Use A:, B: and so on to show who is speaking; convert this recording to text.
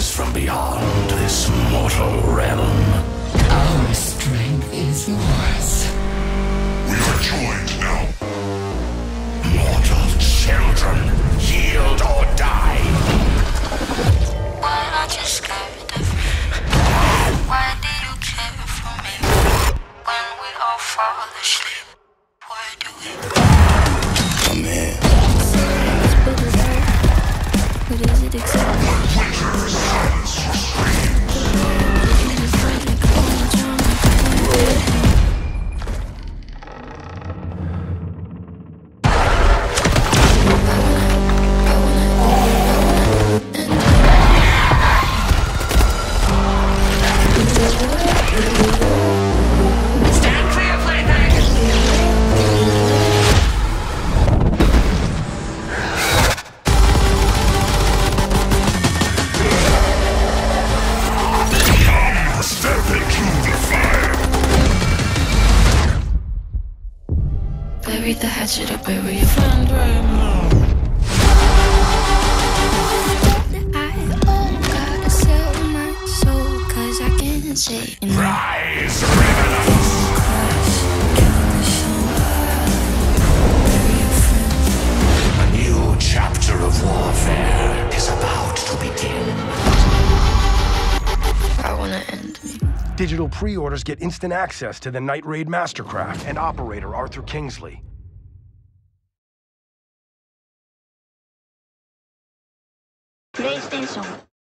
A: this mortal realm.
B: Our strength is yours.
C: We are joined now.
A: Mortal children, yield or die.
D: Why aren't you scared of me? Why do you care for me? When we all fall asleep,
E: Bury the hatchet or bury your friend right now. Say no.
A: Rise, revenants! A new chapter of warfare is about to begin.
E: I wanna end me.
F: Digital pre-orders get instant access to the Night Raid Mastercraft and operator Arthur Kingsley.
G: PlayStation